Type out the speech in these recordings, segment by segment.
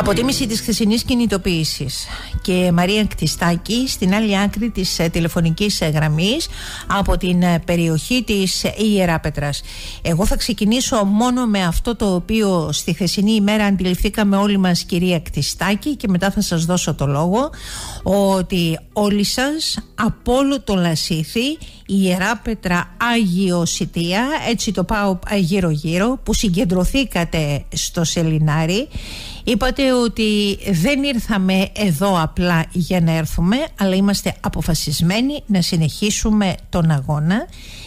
Αποτίμηση της χθεσινής κινητοποίησης και Μαρία Κτιστάκη στην άλλη άκρη της ε, τηλεφωνικής ε, γραμμής από την ε, περιοχή της Ιεράπετρας. Εγώ θα ξεκινήσω μόνο με αυτό το οποίο στη χθεσινή ημέρα αντιληφθήκαμε όλοι μας κυρία Κτιστάκη και μετά θα σας δώσω το λόγο ότι όλοι σας από όλο το Λασίθι η Ιεράπετρα Άγιο Σιτία έτσι το πάω γύρω γύρω που συγκεντρωθήκατε στο Σελινάρι Είπατε ότι δεν ήρθαμε εδώ απλά για να έρθουμε, αλλά είμαστε αποφασισμένοι να συνεχίσουμε τον αγώνα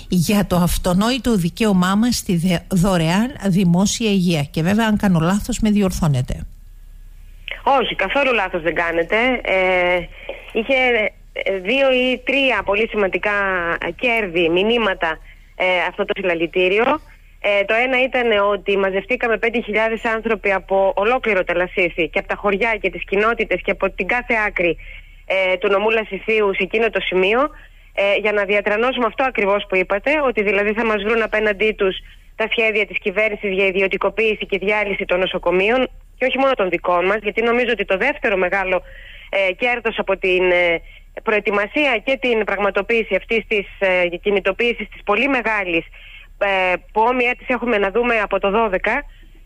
για το αυτονόητο δικαίωμά μας στη δωρεάν δημόσια υγεία. Και βέβαια αν κάνω λάθος με διορθώνετε. Όχι, καθόλου λάθος δεν κάνετε. Ε, είχε ε, δύο ή τρία πολύ σημαντικά κέρδη, μηνύματα ε, αυτό το συλλαλητήριο. Ε, το ένα ήταν ότι μαζευτήκαμε 5.000 άνθρωποι από ολόκληρο Τελασίθι και από τα χωριά και τις κοινότητες και από την κάθε άκρη ε, του νομού Λασιθίου σε εκείνο το σημείο ε, για να διατρανώσουμε αυτό ακριβώς που είπατε, ότι δηλαδή θα μας βρουν απέναντί τους τα σχέδια της κυβέρνησης για ιδιωτικοποίηση και διάλυση των νοσοκομείων και όχι μόνο των δικών μας, γιατί νομίζω ότι το δεύτερο μεγάλο ε, κέρδος από την ε, προετοιμασία και την πραγματοποίηση αυτής της ε, κινητοποίησης της πολύ μεγάλης ε, που όμοια τις έχουμε να δούμε από το 12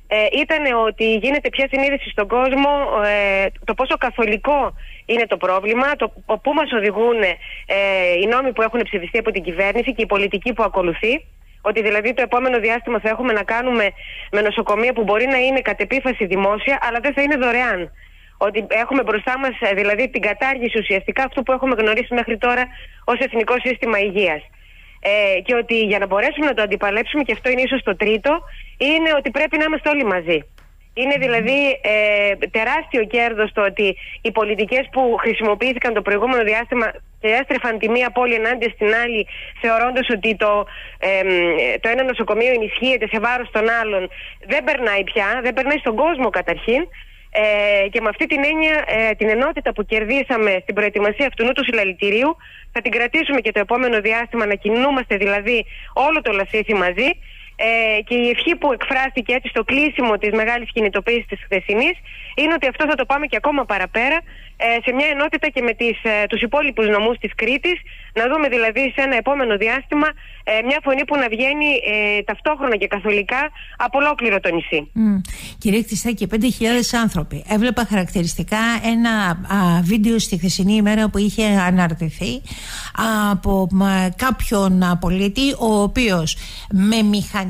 ε, ήταν ότι γίνεται πια συνείδηση στον κόσμο ε, το πόσο καθολικό είναι το πρόβλημα, το πού μας οδηγούν ε, οι νόμοι που έχουν ψηφιστεί από την κυβέρνηση και η πολιτική που ακολουθεί. Ότι δηλαδή το επόμενο διάστημα θα έχουμε να κάνουμε με νοσοκομεία που μπορεί να είναι κατ' επίφαση δημόσια, αλλά δεν θα είναι δωρεάν. Ότι έχουμε μπροστά μας ε, δηλαδή την κατάργηση ουσιαστικά αυτού που έχουμε γνωρίσει μέχρι τώρα ως Εθνικό Σύστημα Υγείας. Ε, και ότι για να μπορέσουμε να το αντιπαλέψουμε, και αυτό είναι ίσως το τρίτο, είναι ότι πρέπει να είμαστε όλοι μαζί. Είναι δηλαδή ε, τεράστιο κέρδος το ότι οι πολιτικές που χρησιμοποιήθηκαν το προηγούμενο διάστημα και έστρεφαν τη μία πόλη ενάντια στην άλλη, θεωρώντας ότι το, ε, το ένα νοσοκομείο ενισχύεται σε βάρος των άλλων, δεν περνάει πια, δεν περνάει στον κόσμο καταρχήν. Ε, και με αυτή την έννοια, ε, την ενότητα που κερδίσαμε στην προετοιμασία αυτού του συλλαλητηρίου, θα την κρατήσουμε και το επόμενο διάστημα να κινούμαστε δηλαδή όλο το λασίθι μαζί. Ε, και η ευχή που εκφράστηκε έτσι στο κλείσιμο της μεγάλης κινητοποίησης της χθεσινής είναι ότι αυτό θα το πάμε και ακόμα παραπέρα ε, σε μια ενότητα και με τις, ε, τους υπόλοιπους νομούς της Κρήτης να δούμε δηλαδή σε ένα επόμενο διάστημα ε, μια φωνή που να βγαίνει ε, ταυτόχρονα και καθολικά από ολόκληρο το νησί. Mm. Κυρία και 5.000 άνθρωποι. Έβλεπα χαρακτηριστικά ένα α, βίντεο στη χθεσινή ημέρα που είχε αναρτηθεί από κάποιον πολίτη ο οποίος με μηχανή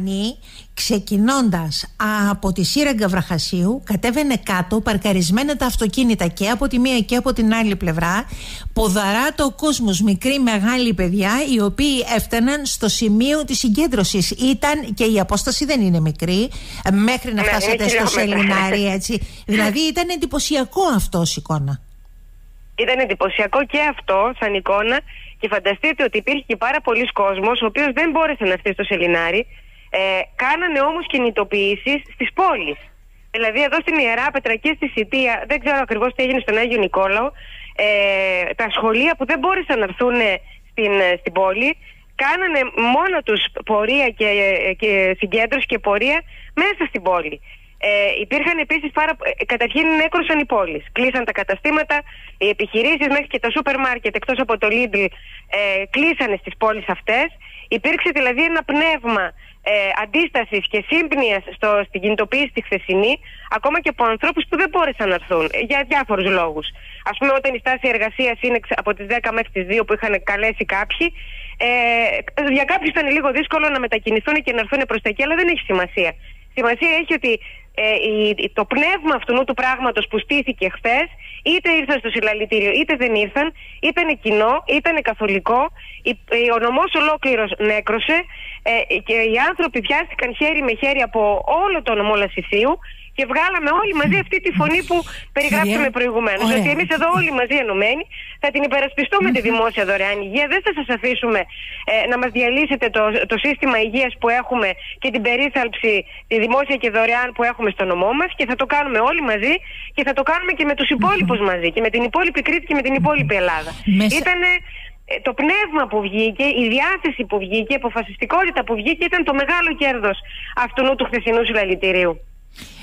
ξεκινώντας από τη σύραγγα Βραχασίου κατέβαινε κάτω παρκαρισμένα τα αυτοκίνητα και από τη μία και από την άλλη πλευρά. Ποδαρά το κόσμος μικρή μεγάλη παιδιά οι οποίοι έφταναν στο σημείο της συγκέντρωσης. Ήταν και η απόσταση δεν είναι μικρή μέχρι να ναι, φτάσετε στο Σελινάρι έτσι. Δηλαδή ήταν εντυπωσιακό αυτό η εικόνα. Ήταν εντυπωσιακό και αυτό σαν εικόνα. Και φανταστείτε ότι υπήρχε και πάρα πολλοί κόσμος ο οποίος δεν μπόρεσε να φτάσει στο Σελινάρι ε, κάνανε όμως κινητοποιήσεις στις πόλεις. Δηλαδή εδώ στην Ιερά Πέτρα και στη Σιτία, δεν ξέρω ακριβώς τι έγινε στον Άγιο Νικόλαο, ε, τα σχολεία που δεν μπόρεσαν να έρθουν στην, στην πόλη, κάνανε μόνο τους πορεία και, και συγκέντρωση και πορεία μέσα στην πόλη. Ε, υπήρχαν επίσης πάρα... Ε, καταρχήν έκρουσαν οι πόλεις. Κλείσαν τα καταστήματα, οι επιχειρήσεις μέχρι και τα σούπερ μάρκετ εκτός από το Lidl ε, κλείσανε στις πόλεις αυτές. Υπήρξε δηλαδή ένα πνεύμα ε, αντίστασης και σύμπνοιας στην κινητοποίηση τη χθεσινή, ακόμα και από ανθρώπους που δεν μπόρεσαν να έρθουν για διάφορους λόγους. Α πούμε, όταν η στάση εργασίας είναι από τις 10 μέχρι τις 2 που είχαν καλέσει κάποιοι, ε, για κάποιους ήταν λίγο δύσκολο να μετακινηθούν και να έρθουν προς τα εκεί, αλλά δεν έχει σημασία. Σημασία έχει ότι ε, το πνεύμα αυτού του πράγματος που στήθηκε χθες, είτε ήρθαν στο συλλαλητήριο είτε δεν ήρθαν, ήταν κοινό, ήταν καθολικό. Ο νομός ολόκληρος νέκρωσε ε, και οι άνθρωποι πιάστηκαν χέρι με χέρι από όλο το νομό Λασιθίου και βγάλαμε όλοι μαζί αυτή τη φωνή που περιγράψαμε προηγουμένως. Ότι εμείς εδώ όλοι μαζί ενωμένοι θα την υπερασπιστούμε τη δημόσια δωρεάν υγεία. Δεν θα σας αφήσουμε ε, να μας διαλύσετε το, το σύστημα υγείας που έχουμε και την περίθαλψη, τη δημόσια και δωρεάν που έχουμε στο νομό μας και θα το κάνουμε όλοι μαζί και θα το κάνουμε και με τους υπόλοιπους μαζί και με την υπόλοιπη Κρήτη και με την υπόλοιπη Ελλάδα. Ήτανε ε, το πνεύμα που βγήκε, η διάθεση που βγήκε, η αποφασιστικότητα που βγήκε ήταν το μεγάλο κέρδος αυτού του χθεσινού συλλαλητηρίου.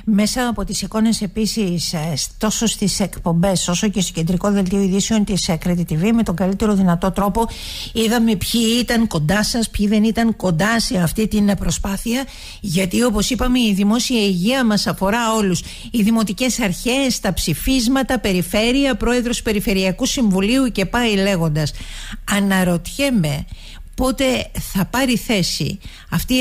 Μέσα από τις εικόνες επίσης ε, τόσο στις εκπομπές όσο και στο κεντρικό δελτίο ειδήσεων της ε, Credit TV με τον καλύτερο δυνατό τρόπο είδαμε ποιοι ήταν κοντά σας, ποιοι δεν ήταν κοντά σε αυτή την προσπάθεια γιατί όπως είπαμε η δημόσια υγεία μας αφορά όλους. Οι δημοτικές αρχές, τα ψηφίσματα, περιφέρεια, πρόεδρος περιφερειακού συμβουλίου και πάει λέγοντας αναρωτιέμαι πότε θα πάρει θέση. Αυτή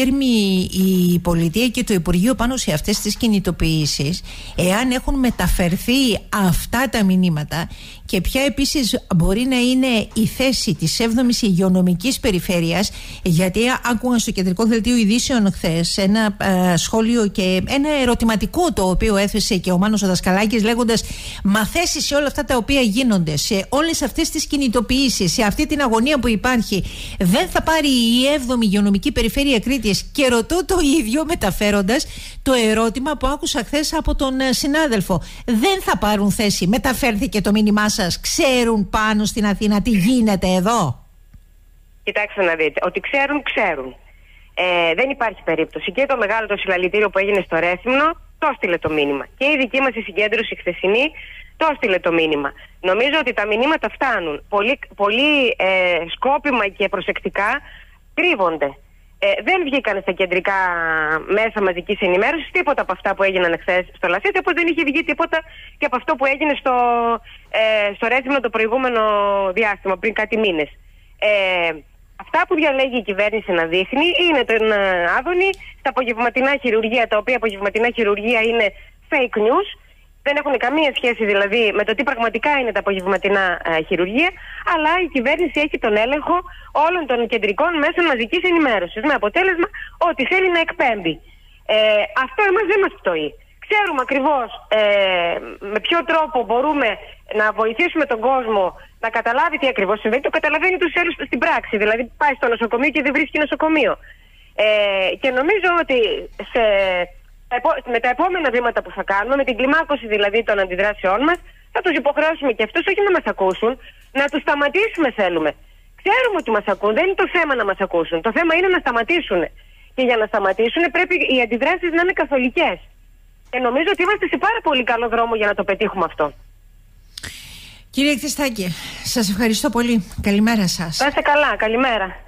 η πολιτεία και το Υπουργείο πάνω σε αυτές τις κινητοποιήσεις εάν έχουν μεταφερθεί αυτά τα μηνύματα και ποια επίσης μπορεί να είναι η θέση της 7ης υγειονομικής περιφέρειας γιατί άκουγα στο κεντρικό δελτίο ειδήσεων χθες ένα ε, σχόλιο και ένα ερωτηματικό το οποίο έθεσε και ο Μάνος ο Δασκαλάκης λέγοντας μα θέση σε όλα αυτά τα οποία γίνονται σε όλες αυτές τις κινητοποιήσεις σε αυτή την αγωνία που υπάρχει δεν θα πάρει η 7η υγειονομική περιφέρεια Κρήτης και ρωτώ το ίδιο μεταφέροντας το ερώτημα που άκουσα χθες από τον ε, συνάδελφο δεν θα πάρουν θέση μεταφέρθηκε το μήνυμά σας ξέρουν πάνω στην Αθήνα τι γίνεται εδώ; Κοιτάξτε να δείτε, ότι ξέρουν, ξέρουν. Ε, δεν υπάρχει περίπτωση. Και το μεγάλο το συλλαλητήριο που έγινε στο Ρέθυμνο το έστειλε το μήνυμα. Και η δική μας η συγκέντρωση χθεσινή το έστειλε το μήνυμα. Νομίζω ότι τα μηνύματα φτάνουν. Πολύ, πολύ ε, σκόπιμα και προσεκτικά κρύβονται. Ε, δεν βγήκαν στα κεντρικά μέσα μαζικής ενημέρωσης τίποτα από αυτά που έγιναν εχθέ στο Λασίτη, όπως δεν είχε βγει τίποτα και από αυτό που έγινε στο, ε, στο Ρέθυμνο το προηγούμενο διάστημα, πριν κάτι μήνες. Ε, αυτά που διαλέγει η κυβέρνηση να δείχνει είναι τον ε, Άδωνη στα απογευματινά χειρουργία, τα οποία απογευματινά χειρουργία είναι fake news δεν έχουν καμία σχέση δηλαδή με το τι πραγματικά είναι τα απογευματινά ε, χειρουργία, αλλά η κυβέρνηση έχει τον έλεγχο όλων των κεντρικών μέσων μαζικής ενημέρωσης. Με αποτέλεσμα ότι θέλει να εκπέμπει. Ε, αυτό εμάς δεν μας πτωεί. Ξέρουμε ακριβώς ε, με ποιο τρόπο μπορούμε να βοηθήσουμε τον κόσμο να καταλάβει τι ακριβώς συμβαίνει. Το καταλαβαίνει τους άλλους στην πράξη. Δηλαδή, πάει στο νοσοκομείο και δεν βρίσκει νοσοκομείο. Ε, και νομίζω ότι σε με τα επόμενα βήματα που θα κάνουμε, με την κλιμάκωση δηλαδή των αντιδράσεών μας, θα τους υποχρεώσουμε και αυτούς όχι να μας ακούσουν, να τους σταματήσουμε θέλουμε. Ξέρουμε ότι μας ακούν, δεν είναι το θέμα να μας ακούσουν. Το θέμα είναι να σταματήσουν. Και για να σταματήσουν πρέπει οι αντιδράσεις να είναι καθολικές. Και νομίζω ότι είμαστε σε πάρα πολύ καλό δρόμο για να το πετύχουμε αυτό. Κύριε Εκτιστάκη, σας ευχαριστώ πολύ. Καλημέρα σας. Να καλά. Καλημέρα.